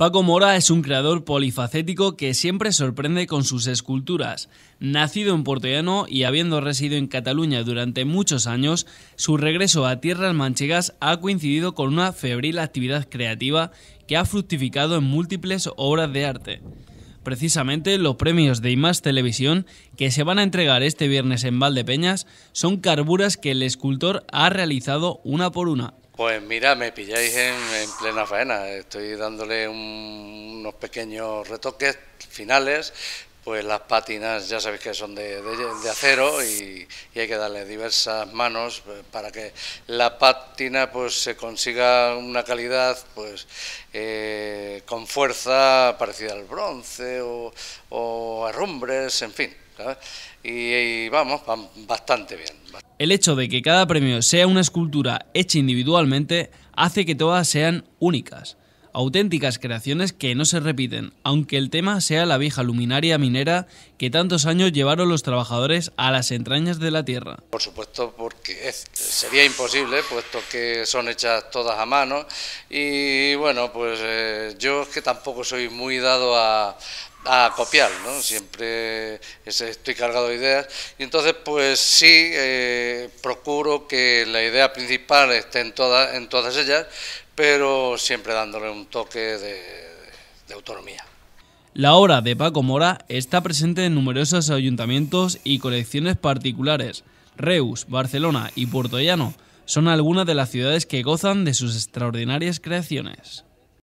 Paco Mora es un creador polifacético que siempre sorprende con sus esculturas. Nacido en Portollano y habiendo residido en Cataluña durante muchos años, su regreso a tierras manchegas ha coincidido con una febril actividad creativa que ha fructificado en múltiples obras de arte. Precisamente los premios de IMAX Televisión que se van a entregar este viernes en Valdepeñas son carburas que el escultor ha realizado una por una. Pues mira, me pilláis en, plena faena. Estoy dándole unos pequeños retoques finales. Pues las pátinas ya sabéis que son de, acero y, hay que darle diversas manos pues, para que la pátina pues se consiga una calidad pues eh, con fuerza parecida al bronce o, o herrumbres, en fin. Y, vamos, bastante bien. El hecho de que cada premio sea una escultura hecha individualmente hace que todas sean únicas, auténticas creaciones que no se repiten, aunque el tema sea la vieja luminaria minera que tantos años llevaron los trabajadores a las entrañas de la tierra. Por supuesto, porque sería imposible, puesto que son hechas todas a mano, y bueno, pues eh, yo es que tampoco soy muy dado a, a copiar, ¿no? Siempre estoy cargado de ideas y entonces pues sí eh, procuro que la idea principal esté en todas, en todas ellas, pero siempre dándole un toque de, autonomía. La obra de Paco Mora está presente en numerosos ayuntamientos y colecciones particulares. Reus, Barcelona y Puerto Llano son algunas de las ciudades que gozan de sus extraordinarias creaciones.